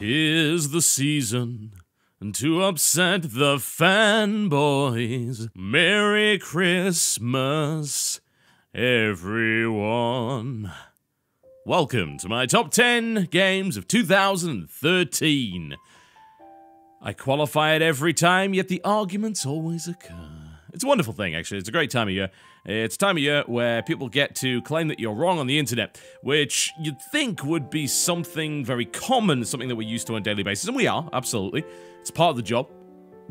Tis the season to upset the fanboys. Merry Christmas, everyone. Welcome to my top 10 games of 2013. I qualify it every time, yet the arguments always occur. It's a wonderful thing, actually. It's a great time of year. It's a time of year where people get to claim that you're wrong on the internet, which you'd think would be something very common, something that we're used to on a daily basis, and we are, absolutely. It's part of the job.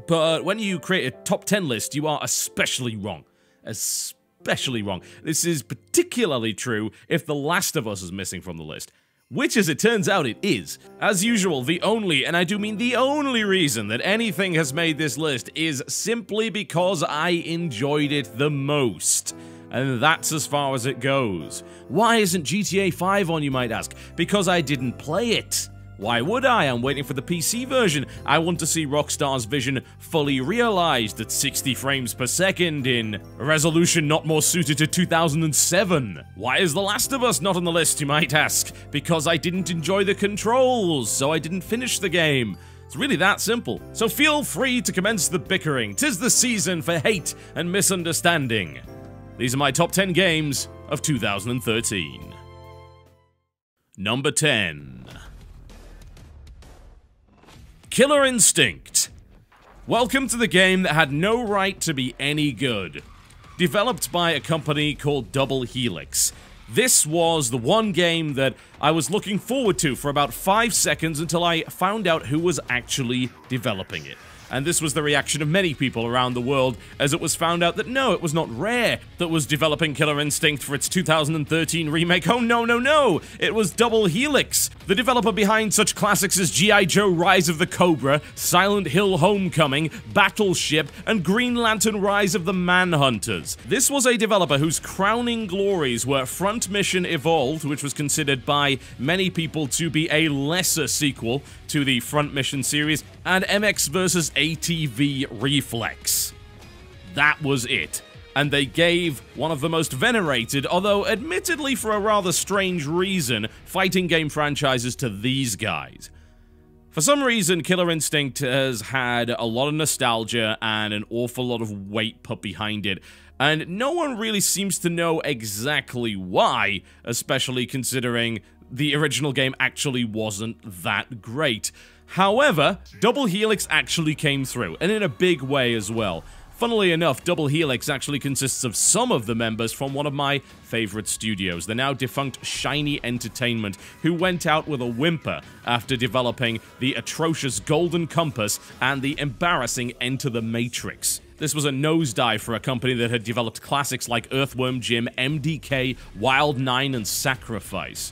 But when you create a top 10 list, you are especially wrong. Especially wrong. This is particularly true if The Last of Us is missing from the list. Which, as it turns out, it is. As usual, the only, and I do mean the only reason that anything has made this list is simply because I enjoyed it the most. And that's as far as it goes. Why isn't GTA 5 on, you might ask? Because I didn't play it. Why would I? I'm waiting for the PC version. I want to see Rockstar's vision fully realized at 60 frames per second in resolution not more suited to 2007. Why is The Last of Us not on the list, you might ask? Because I didn't enjoy the controls, so I didn't finish the game. It's really that simple. So feel free to commence the bickering. Tis the season for hate and misunderstanding. These are my top 10 games of 2013. Number 10. Killer Instinct. Welcome to the game that had no right to be any good. Developed by a company called Double Helix. This was the one game that I was looking forward to for about 5 seconds until I found out who was actually developing it and this was the reaction of many people around the world as it was found out that no, it was not Rare that was developing Killer Instinct for its 2013 remake. Oh no, no, no! It was Double Helix, the developer behind such classics as G.I. Joe Rise of the Cobra, Silent Hill Homecoming, Battleship, and Green Lantern Rise of the Manhunters. This was a developer whose crowning glories were Front Mission Evolved, which was considered by many people to be a lesser sequel to the Front Mission series, and MX vs. ATV Reflex. That was it. And they gave one of the most venerated, although admittedly for a rather strange reason, fighting game franchises to these guys. For some reason, Killer Instinct has had a lot of nostalgia and an awful lot of weight put behind it, and no one really seems to know exactly why, especially considering the original game actually wasn't that great. However, Double Helix actually came through, and in a big way as well. Funnily enough, Double Helix actually consists of some of the members from one of my favorite studios, the now defunct Shiny Entertainment, who went out with a whimper after developing the atrocious Golden Compass and the embarrassing Enter the Matrix. This was a nosedive for a company that had developed classics like Earthworm Jim, MDK, Wild 9, and Sacrifice.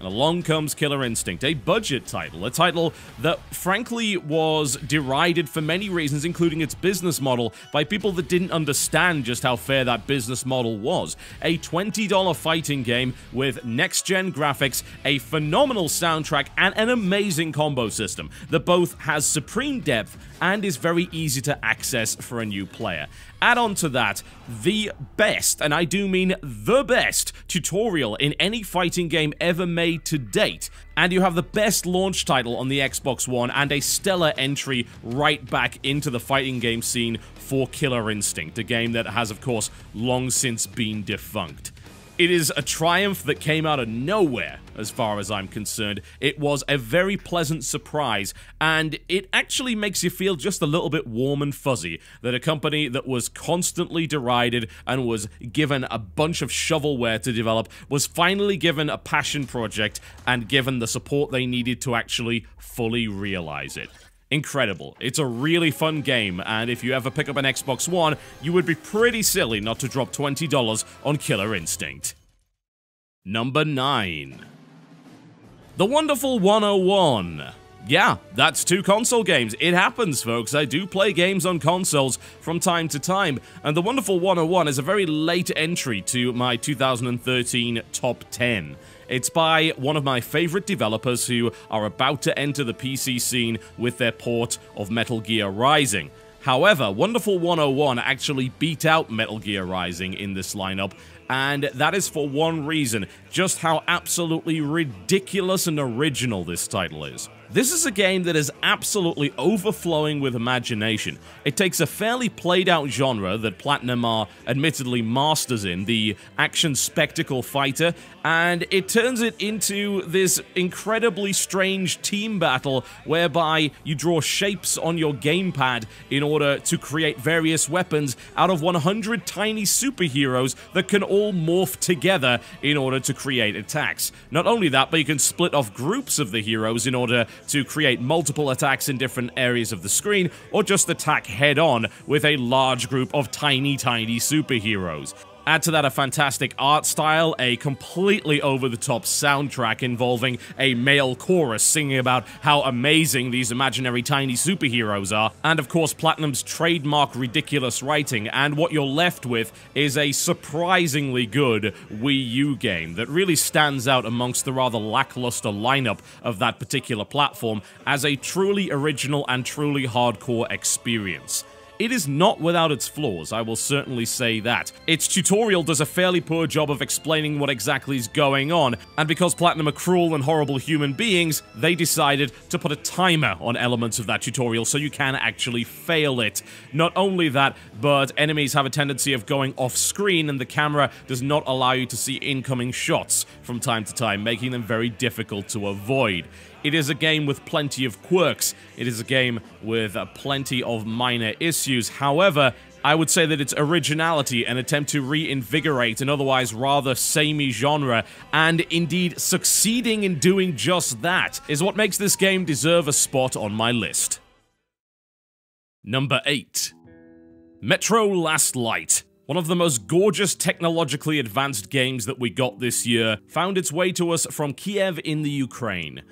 And along comes Killer Instinct, a budget title, a title that frankly was derided for many reasons, including its business model, by people that didn't understand just how fair that business model was. A $20 fighting game with next-gen graphics, a phenomenal soundtrack, and an amazing combo system that both has supreme depth and is very easy to access for a new player. Add on to that, the best, and I do mean the best, tutorial in any fighting game ever made to date, and you have the best launch title on the Xbox One and a stellar entry right back into the fighting game scene for Killer Instinct, a game that has, of course, long since been defunct. It is a triumph that came out of nowhere, as far as I'm concerned. It was a very pleasant surprise, and it actually makes you feel just a little bit warm and fuzzy that a company that was constantly derided and was given a bunch of shovelware to develop was finally given a passion project and given the support they needed to actually fully realize it incredible. It's a really fun game, and if you ever pick up an Xbox One, you would be pretty silly not to drop $20 on Killer Instinct. Number 9. The Wonderful 101. Yeah, that's two console games. It happens, folks. I do play games on consoles from time to time, and The Wonderful 101 is a very late entry to my 2013 top 10. It's by one of my favorite developers who are about to enter the PC scene with their port of Metal Gear Rising. However, Wonderful 101 actually beat out Metal Gear Rising in this lineup, and that is for one reason just how absolutely ridiculous and original this title is. This is a game that is absolutely overflowing with imagination. It takes a fairly played out genre that Platinum are admittedly masters in, the action spectacle fighter, and it turns it into this incredibly strange team battle whereby you draw shapes on your gamepad in order to create various weapons out of 100 tiny superheroes that can all morph together in order to create attacks. Not only that, but you can split off groups of the heroes in order to create multiple attacks in different areas of the screen, or just attack head on with a large group of tiny, tiny superheroes. Add to that a fantastic art style, a completely over-the-top soundtrack involving a male chorus singing about how amazing these imaginary tiny superheroes are, and of course Platinum's trademark ridiculous writing, and what you're left with is a surprisingly good Wii U game that really stands out amongst the rather lackluster lineup of that particular platform as a truly original and truly hardcore experience. It is not without its flaws, I will certainly say that. Its tutorial does a fairly poor job of explaining what exactly is going on, and because Platinum are cruel and horrible human beings, they decided to put a timer on elements of that tutorial so you can actually fail it. Not only that, but enemies have a tendency of going off-screen and the camera does not allow you to see incoming shots from time to time, making them very difficult to avoid. It is a game with plenty of quirks. It is a game with uh, plenty of minor issues. However, I would say that its originality and attempt to reinvigorate an otherwise rather samey genre, and indeed succeeding in doing just that, is what makes this game deserve a spot on my list. Number 8. Metro Last Light. One of the most gorgeous technologically advanced games that we got this year found its way to us from Kiev in the Ukraine.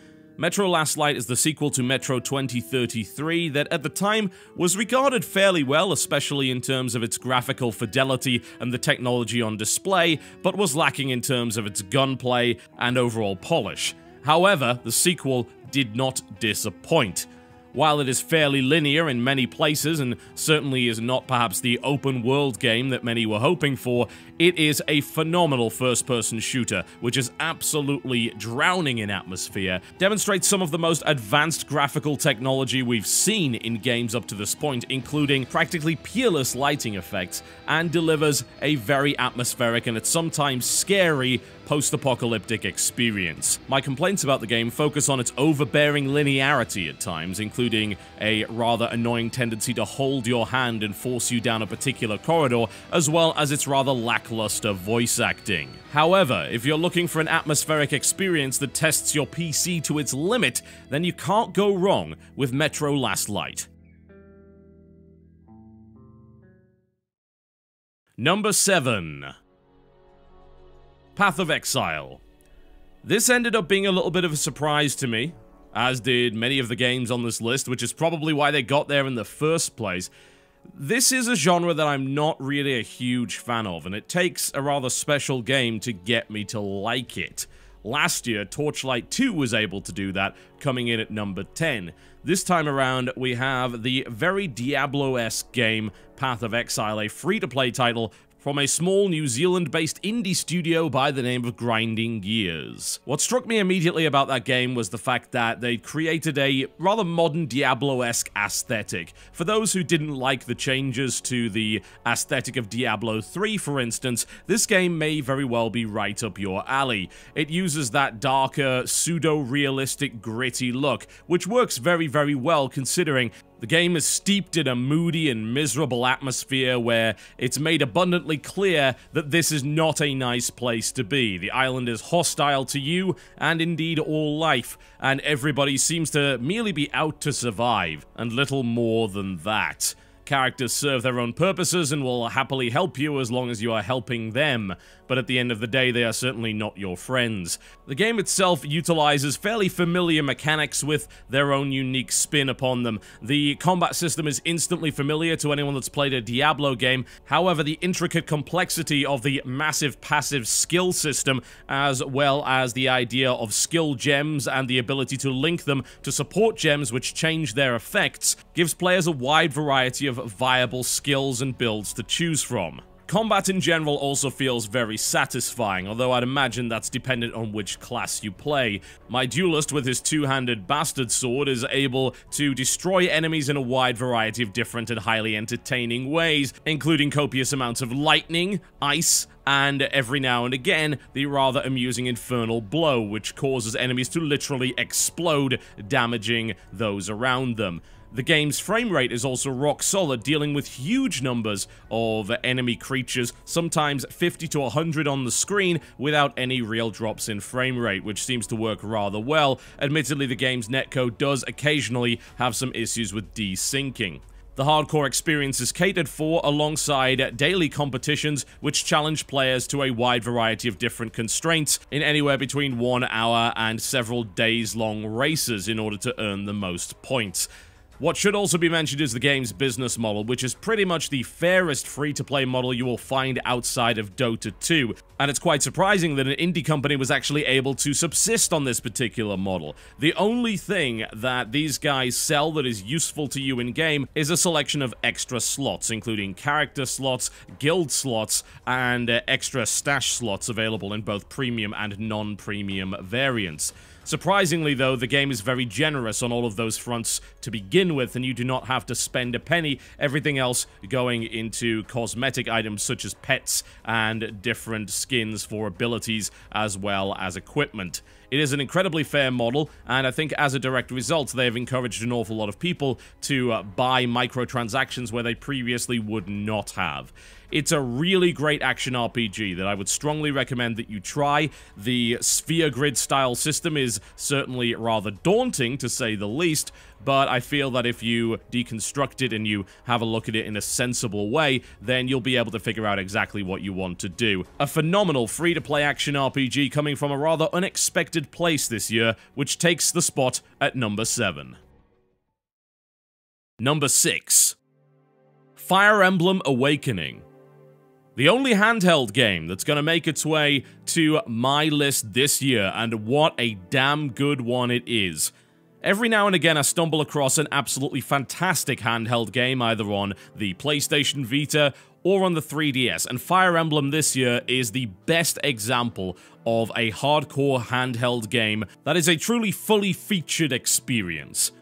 Metro Last Light is the sequel to Metro 2033 that at the time was regarded fairly well, especially in terms of its graphical fidelity and the technology on display, but was lacking in terms of its gunplay and overall polish. However, the sequel did not disappoint. While it is fairly linear in many places and certainly is not perhaps the open world game that many were hoping for, it is a phenomenal first person shooter, which is absolutely drowning in atmosphere, demonstrates some of the most advanced graphical technology we've seen in games up to this point, including practically peerless lighting effects, and delivers a very atmospheric and at sometimes scary post-apocalyptic experience. My complaints about the game focus on its overbearing linearity at times, including a rather annoying tendency to hold your hand and force you down a particular corridor, as well as its rather lackluster voice acting. However, if you're looking for an atmospheric experience that tests your PC to its limit, then you can't go wrong with Metro Last Light. Number 7 Path of Exile. This ended up being a little bit of a surprise to me, as did many of the games on this list, which is probably why they got there in the first place. This is a genre that I'm not really a huge fan of, and it takes a rather special game to get me to like it. Last year, Torchlight 2 was able to do that, coming in at number 10. This time around, we have the very Diablo-esque game, Path of Exile, a free-to-play title from a small New Zealand-based indie studio by the name of Grinding Gears. What struck me immediately about that game was the fact that they created a rather modern Diablo-esque aesthetic. For those who didn't like the changes to the aesthetic of Diablo 3, for instance, this game may very well be right up your alley. It uses that darker, pseudo-realistic, gritty look, which works very, very well considering the game is steeped in a moody and miserable atmosphere where it's made abundantly clear that this is not a nice place to be. The island is hostile to you, and indeed all life, and everybody seems to merely be out to survive, and little more than that. Characters serve their own purposes and will happily help you as long as you are helping them, but at the end of the day, they are certainly not your friends. The game itself utilizes fairly familiar mechanics with their own unique spin upon them. The combat system is instantly familiar to anyone that's played a Diablo game, however, the intricate complexity of the massive passive skill system, as well as the idea of skill gems and the ability to link them to support gems which change their effects, gives players a wide variety of viable skills and builds to choose from. Combat in general also feels very satisfying, although I'd imagine that's dependent on which class you play. My duelist with his two-handed bastard sword is able to destroy enemies in a wide variety of different and highly entertaining ways, including copious amounts of lightning, ice, and every now and again, the rather amusing Infernal Blow, which causes enemies to literally explode, damaging those around them. The game's frame rate is also rock solid, dealing with huge numbers of enemy creatures, sometimes 50 to 100 on the screen, without any real drops in frame rate, which seems to work rather well. Admittedly, the game's netcode does occasionally have some issues with desyncing. The hardcore experience is catered for alongside daily competitions which challenge players to a wide variety of different constraints in anywhere between one hour and several days long races in order to earn the most points. What should also be mentioned is the game's business model, which is pretty much the fairest free-to-play model you will find outside of Dota 2, and it's quite surprising that an indie company was actually able to subsist on this particular model. The only thing that these guys sell that is useful to you in-game is a selection of extra slots, including character slots, guild slots, and uh, extra stash slots available in both premium and non-premium variants. Surprisingly, though, the game is very generous on all of those fronts to begin with, and you do not have to spend a penny, everything else going into cosmetic items such as pets and different skins for abilities as well as equipment. It is an incredibly fair model, and I think as a direct result, they have encouraged an awful lot of people to uh, buy microtransactions where they previously would not have. It's a really great action RPG that I would strongly recommend that you try. The sphere grid style system is certainly rather daunting, to say the least, but I feel that if you deconstruct it and you have a look at it in a sensible way, then you'll be able to figure out exactly what you want to do. A phenomenal free-to-play action RPG coming from a rather unexpected place this year, which takes the spot at number 7. Number 6. Fire Emblem Awakening. The only handheld game that's going to make its way to my list this year, and what a damn good one it is. Every now and again I stumble across an absolutely fantastic handheld game either on the PlayStation Vita or on the 3DS, and Fire Emblem this year is the best example of a hardcore handheld game that is a truly fully featured experience.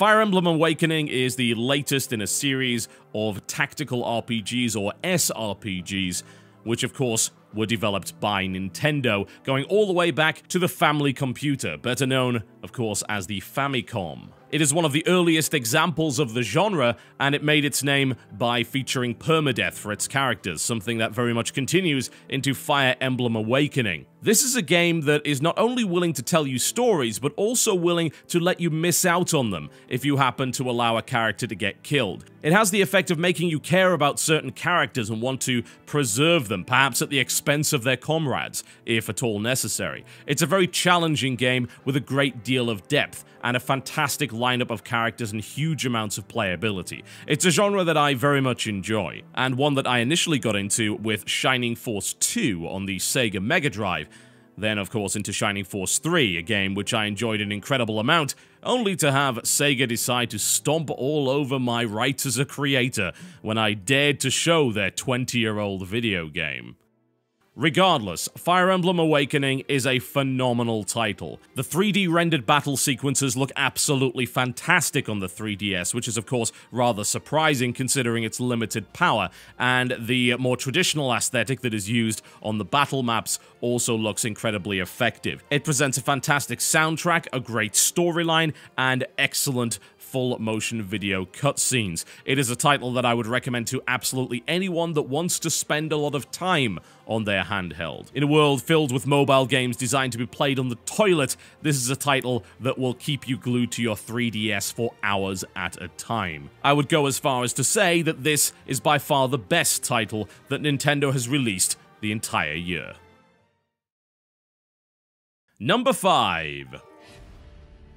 Fire Emblem Awakening is the latest in a series of tactical RPGs or SRPGs, which of course were developed by Nintendo, going all the way back to the family computer, better known, of course, as the Famicom. It is one of the earliest examples of the genre, and it made its name by featuring permadeath for its characters, something that very much continues into Fire Emblem Awakening. This is a game that is not only willing to tell you stories, but also willing to let you miss out on them if you happen to allow a character to get killed. It has the effect of making you care about certain characters and want to preserve them, perhaps at the expense of their comrades, if at all necessary. It's a very challenging game with a great deal of depth, and a fantastic lineup of characters and huge amounts of playability. It's a genre that I very much enjoy, and one that I initially got into with Shining Force 2 on the Sega Mega Drive, then, of course, into Shining Force 3, a game which I enjoyed an incredible amount, only to have Sega decide to stomp all over my rights as a creator when I dared to show their 20-year-old video game. Regardless, Fire Emblem Awakening is a phenomenal title. The 3D rendered battle sequences look absolutely fantastic on the 3DS, which is of course rather surprising considering its limited power, and the more traditional aesthetic that is used on the battle maps also looks incredibly effective. It presents a fantastic soundtrack, a great storyline, and excellent full motion video cutscenes. It is a title that I would recommend to absolutely anyone that wants to spend a lot of time on their handheld. In a world filled with mobile games designed to be played on the toilet, this is a title that will keep you glued to your 3DS for hours at a time. I would go as far as to say that this is by far the best title that Nintendo has released the entire year. Number 5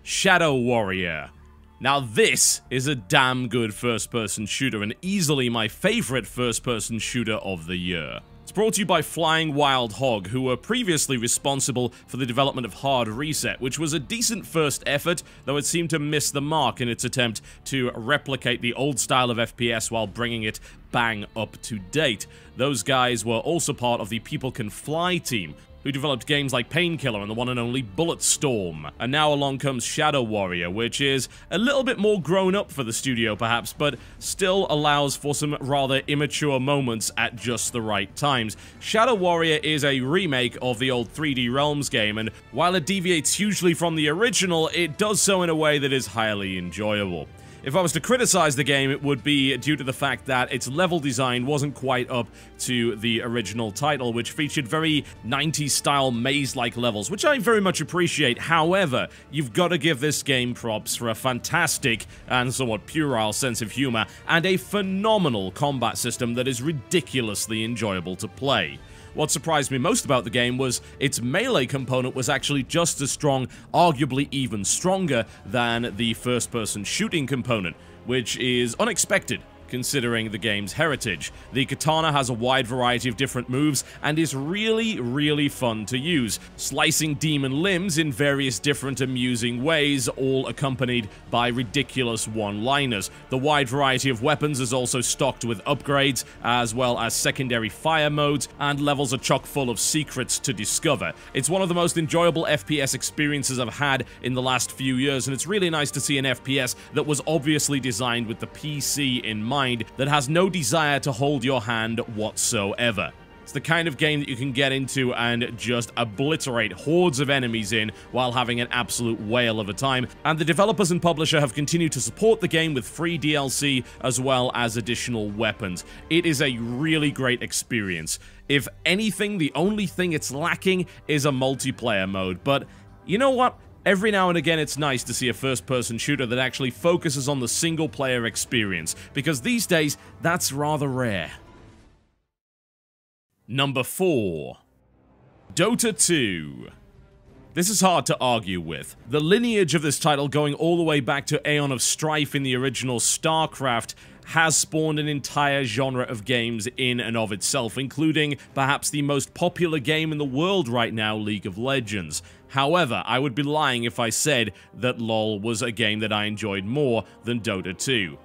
Shadow Warrior now this is a damn good first-person shooter and easily my favorite first-person shooter of the year. It's brought to you by Flying Wild Hog, who were previously responsible for the development of Hard Reset, which was a decent first effort, though it seemed to miss the mark in its attempt to replicate the old style of FPS while bringing it bang up to date. Those guys were also part of the People Can Fly team, who developed games like Painkiller and the one and only Bulletstorm. And now along comes Shadow Warrior, which is a little bit more grown up for the studio perhaps, but still allows for some rather immature moments at just the right times. Shadow Warrior is a remake of the old 3D Realms game, and while it deviates hugely from the original, it does so in a way that is highly enjoyable. If I was to criticize the game, it would be due to the fact that its level design wasn't quite up to the original title, which featured very 90s style maze-like levels, which I very much appreciate. However, you've got to give this game props for a fantastic and somewhat puerile sense of humor and a phenomenal combat system that is ridiculously enjoyable to play. What surprised me most about the game was its melee component was actually just as strong, arguably even stronger, than the first-person shooting component, which is unexpected considering the game's heritage. The katana has a wide variety of different moves and is really, really fun to use, slicing demon limbs in various different amusing ways, all accompanied by ridiculous one-liners. The wide variety of weapons is also stocked with upgrades, as well as secondary fire modes, and levels are chock full of secrets to discover. It's one of the most enjoyable FPS experiences I've had in the last few years, and it's really nice to see an FPS that was obviously designed with the PC in mind mind that has no desire to hold your hand whatsoever. It's the kind of game that you can get into and just obliterate hordes of enemies in while having an absolute whale of a time. And the developers and publisher have continued to support the game with free DLC as well as additional weapons. It is a really great experience. If anything, the only thing it's lacking is a multiplayer mode. But you know what? Every now and again, it's nice to see a first-person shooter that actually focuses on the single-player experience, because these days, that's rather rare. Number 4. Dota 2. This is hard to argue with. The lineage of this title going all the way back to Aeon of Strife in the original StarCraft has spawned an entire genre of games in and of itself, including perhaps the most popular game in the world right now, League of Legends. However, I would be lying if I said that LoL was a game that I enjoyed more than Dota 2.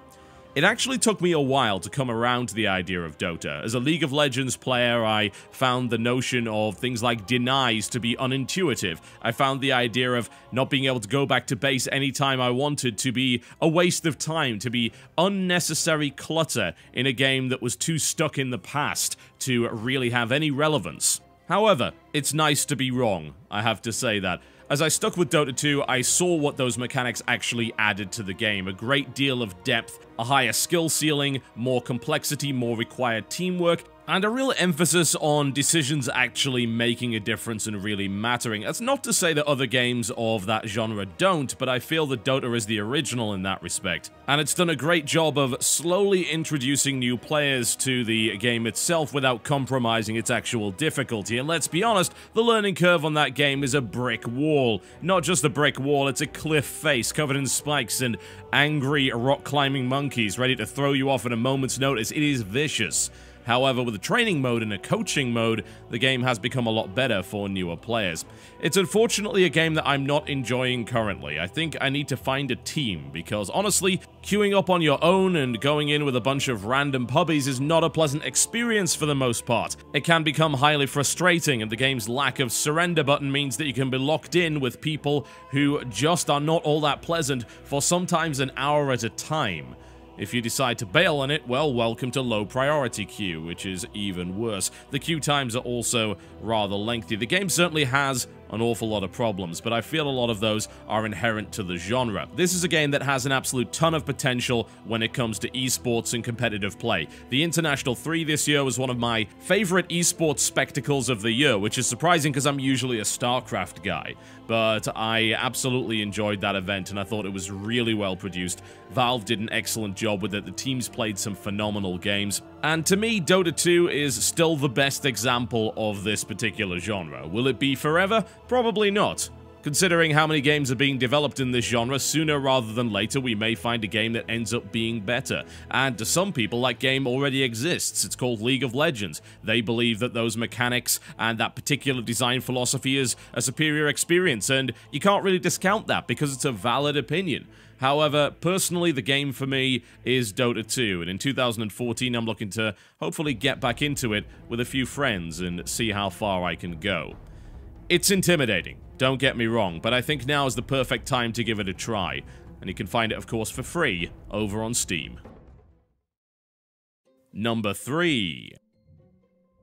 It actually took me a while to come around to the idea of Dota. As a League of Legends player, I found the notion of things like denies to be unintuitive. I found the idea of not being able to go back to base anytime I wanted to be a waste of time, to be unnecessary clutter in a game that was too stuck in the past to really have any relevance. However, it's nice to be wrong, I have to say that. As I stuck with Dota 2, I saw what those mechanics actually added to the game. A great deal of depth, a higher skill ceiling, more complexity, more required teamwork, and a real emphasis on decisions actually making a difference and really mattering. That's not to say that other games of that genre don't, but I feel that Dota is the original in that respect. And it's done a great job of slowly introducing new players to the game itself without compromising its actual difficulty. And let's be honest, the learning curve on that game is a brick wall. Not just a brick wall, it's a cliff face covered in spikes and angry rock climbing monkeys ready to throw you off at a moment's notice. It is vicious. However, with a training mode and a coaching mode, the game has become a lot better for newer players. It's unfortunately a game that I'm not enjoying currently. I think I need to find a team, because honestly, queuing up on your own and going in with a bunch of random pubbies is not a pleasant experience for the most part. It can become highly frustrating, and the game's lack of surrender button means that you can be locked in with people who just are not all that pleasant for sometimes an hour at a time. If you decide to bail on it, well, welcome to low priority queue, which is even worse. The queue times are also rather lengthy. The game certainly has an awful lot of problems, but I feel a lot of those are inherent to the genre. This is a game that has an absolute ton of potential when it comes to esports and competitive play. The International 3 this year was one of my favorite esports spectacles of the year, which is surprising because I'm usually a StarCraft guy, but I absolutely enjoyed that event and I thought it was really well produced. Valve did an excellent job with it, the teams played some phenomenal games, and to me, Dota 2 is still the best example of this particular genre. Will it be forever? Probably not. Considering how many games are being developed in this genre, sooner rather than later we may find a game that ends up being better. And to some people, that game already exists. It's called League of Legends. They believe that those mechanics and that particular design philosophy is a superior experience, and you can't really discount that because it's a valid opinion. However, personally, the game for me is Dota 2, and in 2014 I'm looking to hopefully get back into it with a few friends and see how far I can go. It's intimidating, don't get me wrong, but I think now is the perfect time to give it a try, and you can find it, of course, for free over on Steam. Number 3.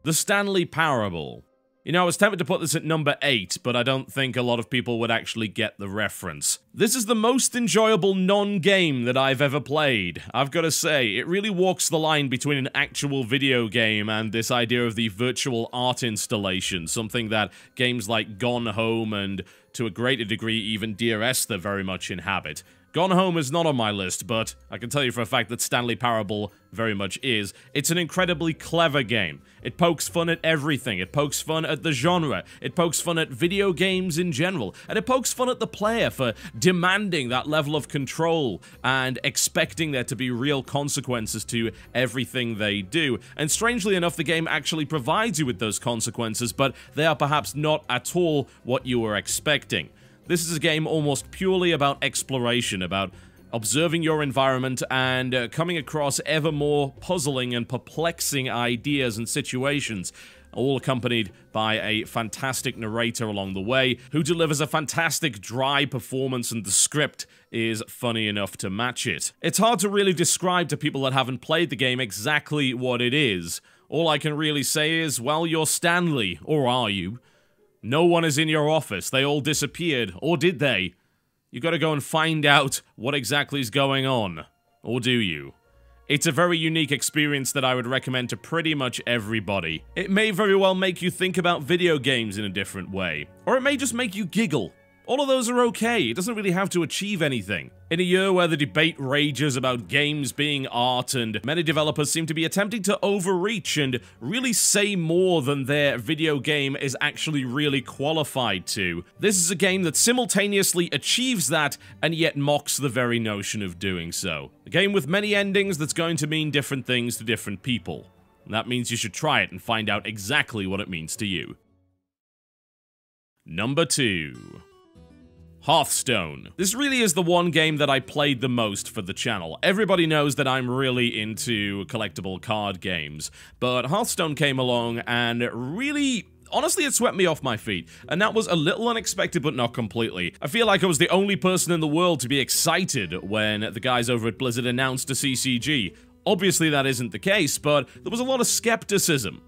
The Stanley Parable. You know, I was tempted to put this at number 8, but I don't think a lot of people would actually get the reference. This is the most enjoyable non-game that I've ever played. I've got to say, it really walks the line between an actual video game and this idea of the virtual art installation, something that games like Gone Home and, to a greater degree, even Dear Esther very much inhabit. Gone Home is not on my list, but I can tell you for a fact that Stanley Parable very much is. It's an incredibly clever game. It pokes fun at everything. It pokes fun at the genre. It pokes fun at video games in general. And it pokes fun at the player for demanding that level of control and expecting there to be real consequences to everything they do. And strangely enough, the game actually provides you with those consequences, but they are perhaps not at all what you were expecting. This is a game almost purely about exploration, about observing your environment and uh, coming across ever more puzzling and perplexing ideas and situations all accompanied by a fantastic narrator along the way, who delivers a fantastic dry performance and the script is funny enough to match it. It's hard to really describe to people that haven't played the game exactly what it is. All I can really say is, well, you're Stanley, or are you? No one is in your office. They all disappeared. Or did they? You gotta go and find out what exactly is going on. Or do you? It's a very unique experience that I would recommend to pretty much everybody. It may very well make you think about video games in a different way. Or it may just make you giggle. All of those are okay, it doesn't really have to achieve anything. In a year where the debate rages about games being art and many developers seem to be attempting to overreach and really say more than their video game is actually really qualified to, this is a game that simultaneously achieves that and yet mocks the very notion of doing so. A game with many endings that's going to mean different things to different people. And that means you should try it and find out exactly what it means to you. Number 2 Hearthstone. This really is the one game that I played the most for the channel. Everybody knows that I'm really into collectible card games, but Hearthstone came along and really Honestly, it swept me off my feet, and that was a little unexpected, but not completely. I feel like I was the only person in the world to be excited when the guys over at Blizzard announced a CCG. Obviously, that isn't the case, but there was a lot of skepticism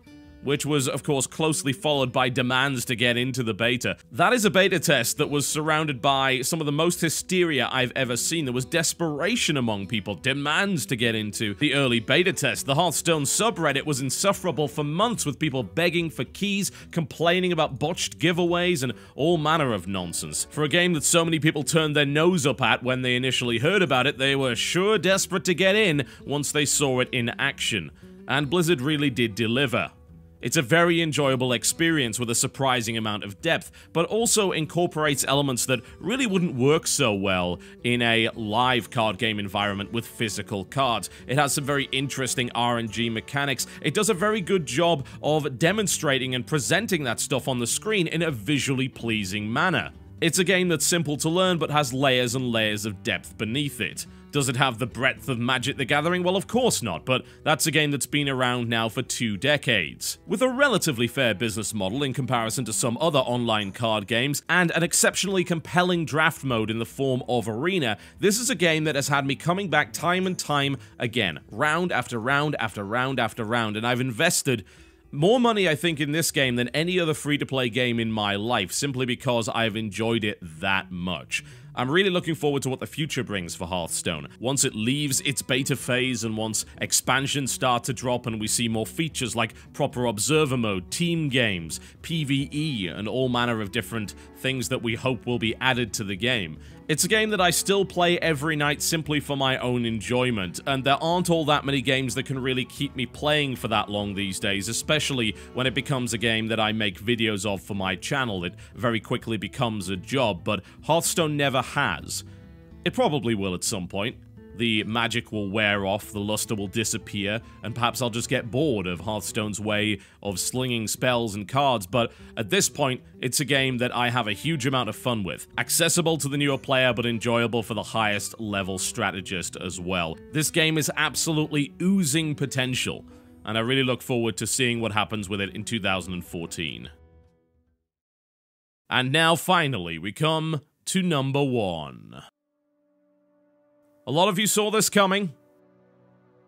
which was, of course, closely followed by demands to get into the beta. That is a beta test that was surrounded by some of the most hysteria I've ever seen. There was desperation among people, demands to get into the early beta test. The Hearthstone subreddit was insufferable for months with people begging for keys, complaining about botched giveaways, and all manner of nonsense. For a game that so many people turned their nose up at when they initially heard about it, they were sure desperate to get in once they saw it in action. And Blizzard really did deliver. It's a very enjoyable experience with a surprising amount of depth, but also incorporates elements that really wouldn't work so well in a live card game environment with physical cards. It has some very interesting RNG mechanics. It does a very good job of demonstrating and presenting that stuff on the screen in a visually pleasing manner. It's a game that's simple to learn but has layers and layers of depth beneath it. Does it have the breadth of Magic the Gathering? Well, of course not, but that's a game that's been around now for two decades. With a relatively fair business model in comparison to some other online card games, and an exceptionally compelling draft mode in the form of Arena, this is a game that has had me coming back time and time again, round after round after round after round, and I've invested more money, I think, in this game than any other free-to-play game in my life, simply because I've enjoyed it that much. I'm really looking forward to what the future brings for Hearthstone. Once it leaves its beta phase and once expansions start to drop and we see more features like proper observer mode, team games, PvE, and all manner of different things that we hope will be added to the game. It's a game that I still play every night simply for my own enjoyment, and there aren't all that many games that can really keep me playing for that long these days, especially when it becomes a game that I make videos of for my channel. It very quickly becomes a job, but Hearthstone never has. It probably will at some point, the magic will wear off, the luster will disappear, and perhaps I'll just get bored of Hearthstone's way of slinging spells and cards, but at this point, it's a game that I have a huge amount of fun with. Accessible to the newer player, but enjoyable for the highest level strategist as well. This game is absolutely oozing potential, and I really look forward to seeing what happens with it in 2014. And now finally, we come to number one. A lot of you saw this coming.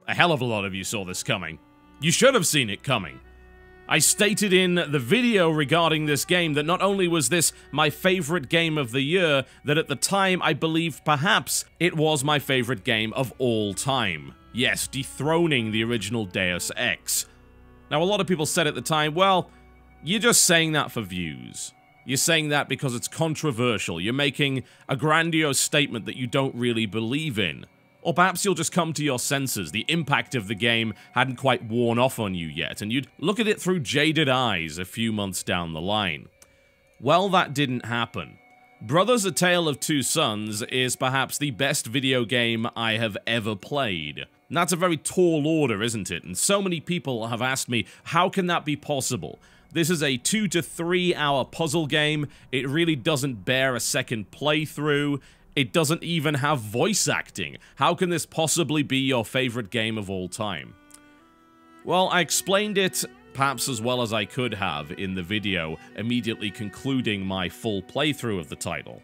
A hell of a lot of you saw this coming. You should have seen it coming. I stated in the video regarding this game that not only was this my favorite game of the year, that at the time I believed perhaps it was my favorite game of all time. Yes, dethroning the original Deus Ex. Now, a lot of people said at the time, well, you're just saying that for views. You're saying that because it's controversial. You're making a grandiose statement that you don't really believe in. Or perhaps you'll just come to your senses. The impact of the game hadn't quite worn off on you yet, and you'd look at it through jaded eyes a few months down the line. Well, that didn't happen. Brothers A Tale of Two Sons is perhaps the best video game I have ever played. that's a very tall order, isn't it? And so many people have asked me, how can that be possible? This is a two to three hour puzzle game. It really doesn't bear a second playthrough. It doesn't even have voice acting. How can this possibly be your favorite game of all time? Well, I explained it perhaps as well as I could have in the video, immediately concluding my full playthrough of the title.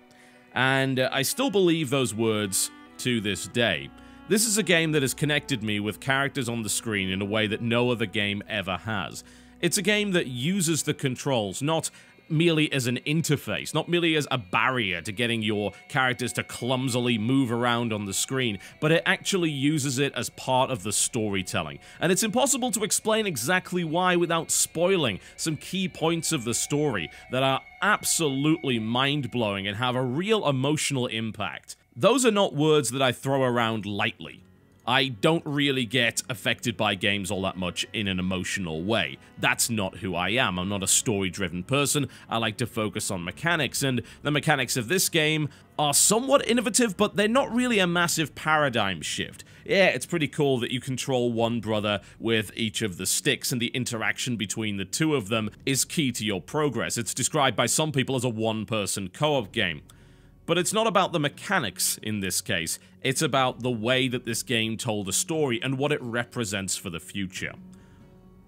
And uh, I still believe those words to this day. This is a game that has connected me with characters on the screen in a way that no other game ever has. It's a game that uses the controls, not merely as an interface, not merely as a barrier to getting your characters to clumsily move around on the screen, but it actually uses it as part of the storytelling. And it's impossible to explain exactly why without spoiling some key points of the story that are absolutely mind-blowing and have a real emotional impact. Those are not words that I throw around lightly. I don't really get affected by games all that much in an emotional way. That's not who I am. I'm not a story-driven person. I like to focus on mechanics, and the mechanics of this game are somewhat innovative, but they're not really a massive paradigm shift. Yeah, it's pretty cool that you control one brother with each of the sticks, and the interaction between the two of them is key to your progress. It's described by some people as a one-person co-op game. But it's not about the mechanics in this case, it's about the way that this game told a story and what it represents for the future.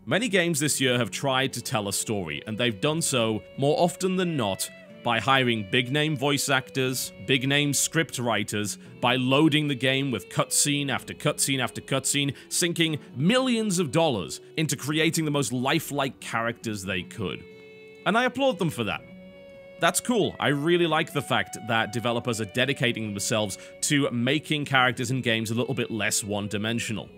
Many games this year have tried to tell a story, and they've done so more often than not by hiring big name voice actors, big name script writers, by loading the game with cutscene after cutscene after cutscene, sinking millions of dollars into creating the most lifelike characters they could. And I applaud them for that. That's cool. I really like the fact that developers are dedicating themselves to making characters in games a little bit less one-dimensional.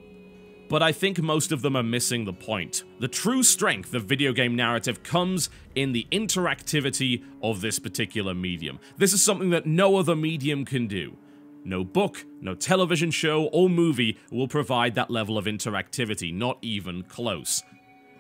But I think most of them are missing the point. The true strength of video game narrative comes in the interactivity of this particular medium. This is something that no other medium can do. No book, no television show, or movie will provide that level of interactivity, not even close.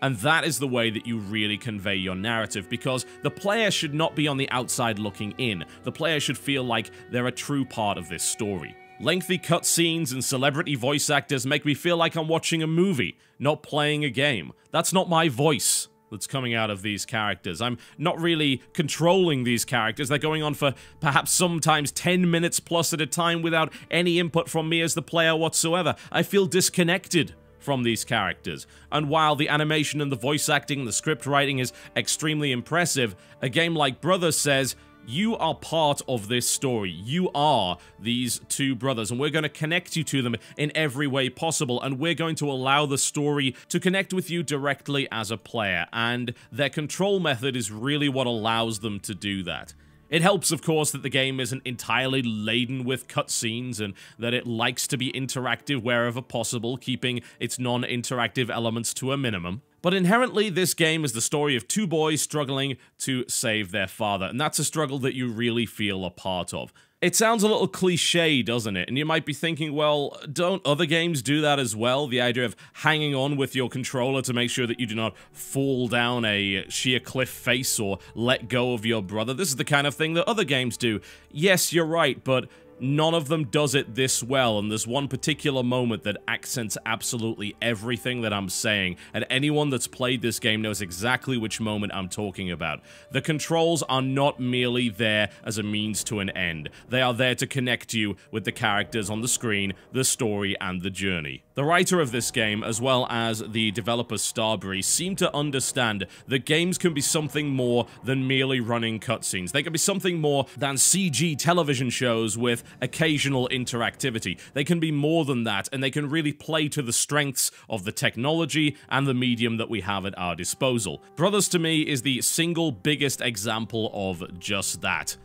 And that is the way that you really convey your narrative, because the player should not be on the outside looking in. The player should feel like they're a true part of this story. Lengthy cutscenes and celebrity voice actors make me feel like I'm watching a movie, not playing a game. That's not my voice that's coming out of these characters. I'm not really controlling these characters. They're going on for perhaps sometimes 10 minutes plus at a time without any input from me as the player whatsoever. I feel disconnected from these characters. And while the animation and the voice acting and the script writing is extremely impressive, a game like Brothers says, you are part of this story. You are these two brothers, and we're going to connect you to them in every way possible, and we're going to allow the story to connect with you directly as a player, and their control method is really what allows them to do that. It helps, of course, that the game isn't entirely laden with cutscenes and that it likes to be interactive wherever possible, keeping its non-interactive elements to a minimum. But inherently, this game is the story of two boys struggling to save their father, and that's a struggle that you really feel a part of. It sounds a little cliche, doesn't it? And you might be thinking, well, don't other games do that as well? The idea of hanging on with your controller to make sure that you do not fall down a sheer cliff face or let go of your brother. This is the kind of thing that other games do. Yes, you're right, but none of them does it this well, and there's one particular moment that accents absolutely everything that I'm saying, and anyone that's played this game knows exactly which moment I'm talking about. The controls are not merely there as a means to an end. They are there to connect you with the characters on the screen, the story, and the journey. The writer of this game, as well as the developer Starbreeze, seem to understand that games can be something more than merely running cutscenes. They can be something more than CG television shows with occasional interactivity. They can be more than that, and they can really play to the strengths of the technology and the medium that we have at our disposal. Brothers to me is the single biggest example of just that.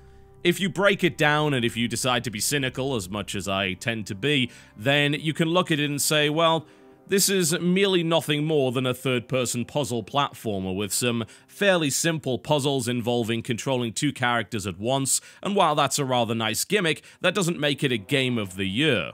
If you break it down and if you decide to be cynical, as much as I tend to be, then you can look at it and say, well, this is merely nothing more than a third-person puzzle platformer with some fairly simple puzzles involving controlling two characters at once, and while that's a rather nice gimmick, that doesn't make it a game of the year.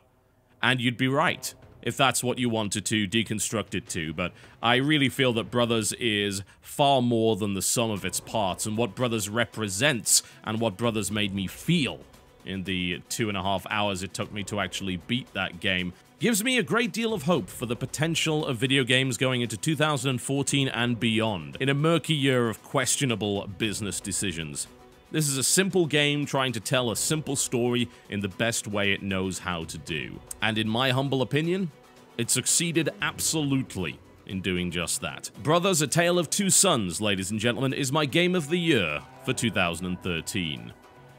And you'd be right, if that's what you wanted to deconstruct it to, but I really feel that Brothers is far more than the sum of its parts, and what Brothers represents, and what Brothers made me feel in the two and a half hours it took me to actually beat that game gives me a great deal of hope for the potential of video games going into 2014 and beyond, in a murky year of questionable business decisions. This is a simple game trying to tell a simple story in the best way it knows how to do. And in my humble opinion, it succeeded absolutely in doing just that. Brothers, A Tale of Two Sons, ladies and gentlemen, is my game of the year for 2013.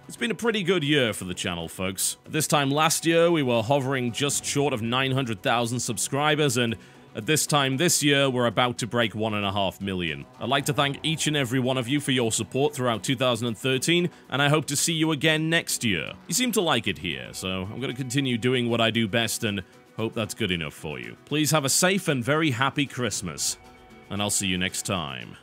It's been a pretty good year for the channel, folks. This time last year, we were hovering just short of 900,000 subscribers, and at this time this year, we're about to break 1.5 million. I'd like to thank each and every one of you for your support throughout 2013, and I hope to see you again next year. You seem to like it here, so I'm going to continue doing what I do best and hope that's good enough for you. Please have a safe and very happy Christmas, and I'll see you next time.